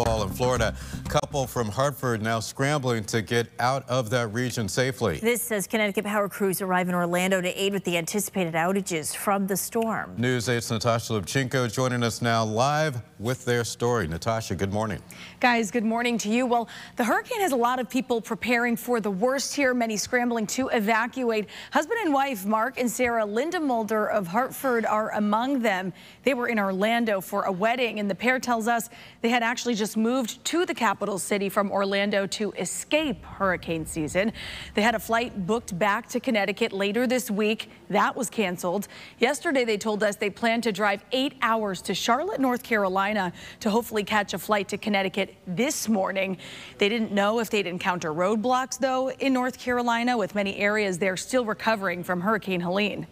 landfall in Florida. Couple from Hartford now scrambling to get out of that region safely. This says Connecticut power crews arrive in Orlando to aid with the anticipated outages from the storm. News 8's Natasha Lubczenko joining us now live with their story. Natasha, good morning. Guys, good morning to you. Well, the hurricane has a lot of people preparing for the worst here, many scrambling to evacuate. Husband and wife Mark and Sarah Linda Mulder of Hartford are among them. They were in Orlando for a wedding, and the pair tells us they had actually just moved to the capital city from Orlando to escape hurricane season. They had a flight booked back to Connecticut later this week. That was canceled. Yesterday, they told us they plan to drive eight hours to Charlotte, North Carolina to hopefully catch a flight to Connecticut this morning. They didn't know if they'd encounter roadblocks, though, in North Carolina, with many areas there still recovering from Hurricane Helene.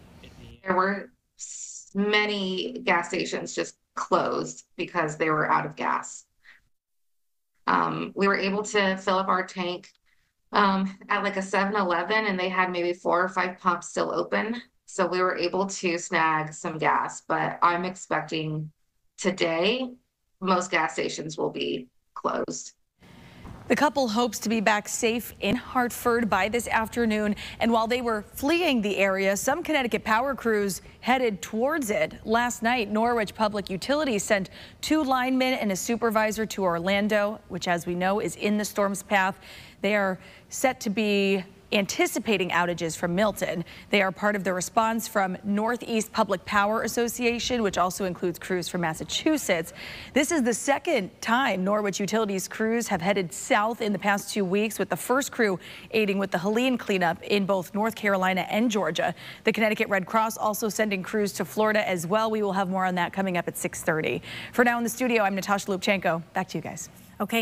There were many gas stations just closed because they were out of gas. Um, we were able to fill up our tank um, at like a 7-Eleven and they had maybe four or five pumps still open. So we were able to snag some gas, but I'm expecting today most gas stations will be closed. The couple hopes to be back safe in Hartford by this afternoon. And while they were fleeing the area, some Connecticut power crews headed towards it. Last night, Norwich Public Utilities sent two linemen and a supervisor to Orlando, which, as we know, is in the storm's path. They are set to be anticipating outages from Milton. They are part of the response from Northeast Public Power Association, which also includes crews from Massachusetts. This is the second time Norwich Utilities crews have headed south in the past two weeks, with the first crew aiding with the Helene cleanup in both North Carolina and Georgia. The Connecticut Red Cross also sending crews to Florida as well. We will have more on that coming up at 630. For now in the studio, I'm Natasha Lubczenko. Back to you guys. Okay.